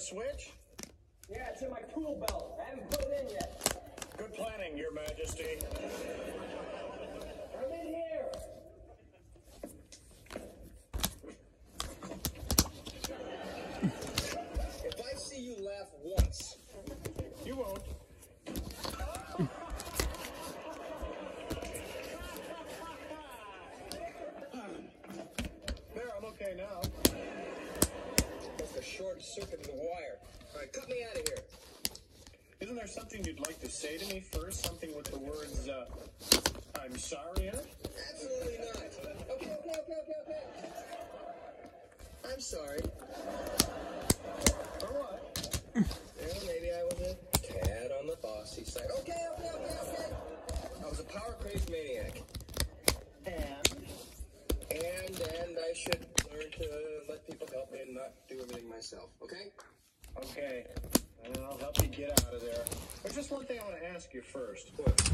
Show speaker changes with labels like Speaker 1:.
Speaker 1: switch?
Speaker 2: Yeah, it's in my tool belt. I haven't put it in yet.
Speaker 1: Good planning, Your Majesty.
Speaker 2: I'm in here.
Speaker 3: If I see you laugh once,
Speaker 1: You won't. There, I'm okay now.
Speaker 3: That's a short circuit in the wire. All right, cut me out of here.
Speaker 1: Isn't there something you'd like to say to me first? Something with the words, uh, I'm sorry in it?
Speaker 3: Absolutely not. Okay, okay, okay, okay, okay. I'm sorry.
Speaker 1: For what?
Speaker 3: Well, maybe I was a tad on the bossy side. Okay, okay, okay, okay. I was a power crazed maniac.
Speaker 1: And?
Speaker 3: And and I should learn to let people help me and not do everything myself. Okay?
Speaker 1: Okay. And I'll help you get out of there. There's just one thing I want to ask you first.
Speaker 3: What?